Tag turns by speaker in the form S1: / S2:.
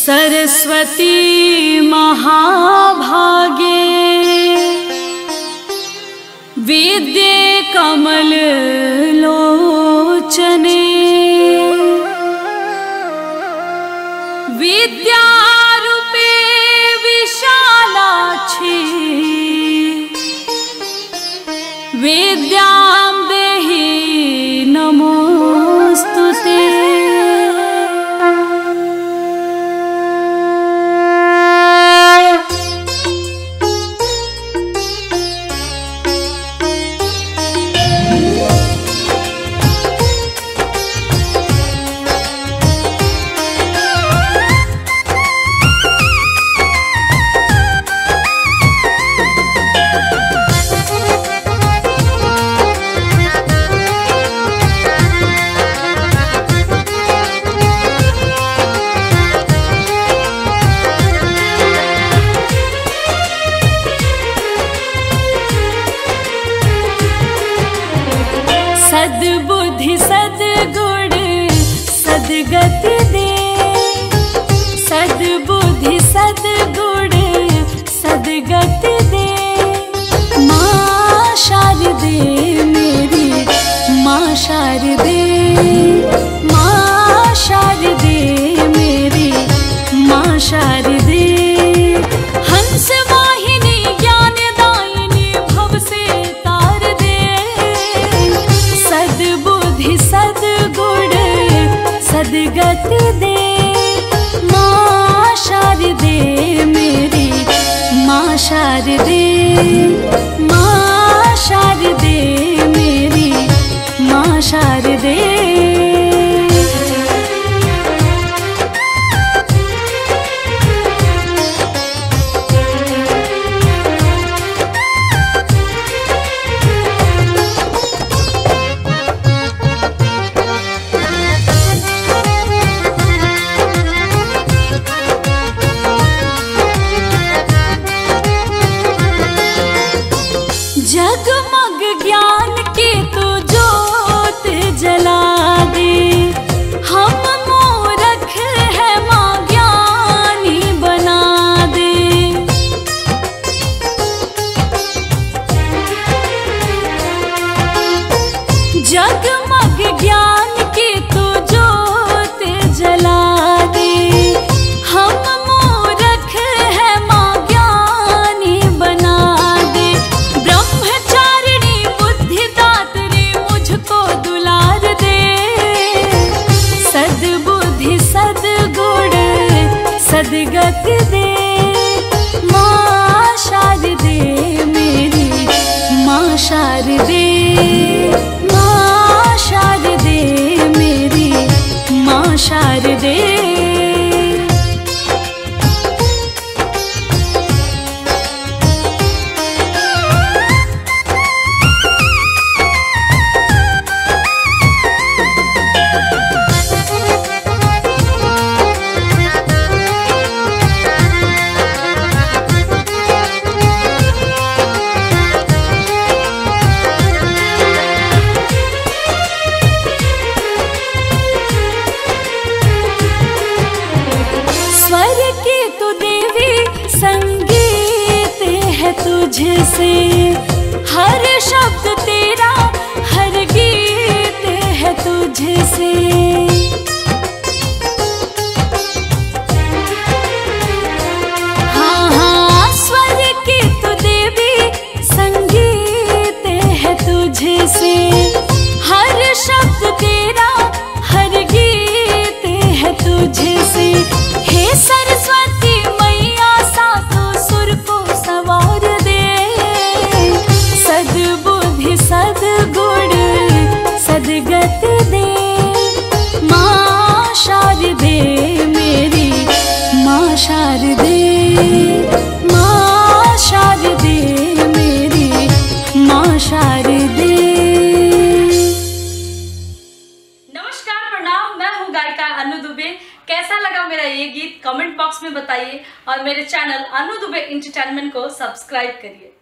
S1: सरस्वती महाभागे। विद्ये सद्गति दे। सद्बुद्धि, सद्गुण, सद्गति दे। माँ शारदे मेरी, माँ शारदे माँ शारदे मेरी, माँ शारदे सद्गति दे माँ शारदे मेरी माँ शारदे माँ शारदे मेरी माँ शारदे दे संगीत है तुझसे हर शब्द तेरा हर गीत है तुझसे।
S2: गायिका अनु दुबे, कैसा लगा मेरा ये गीत? कमेंट बॉक्स में बताइए और मेरे चैनल अनु दुबे इंटरटेनमेंट को सब्सक्राइब करिए।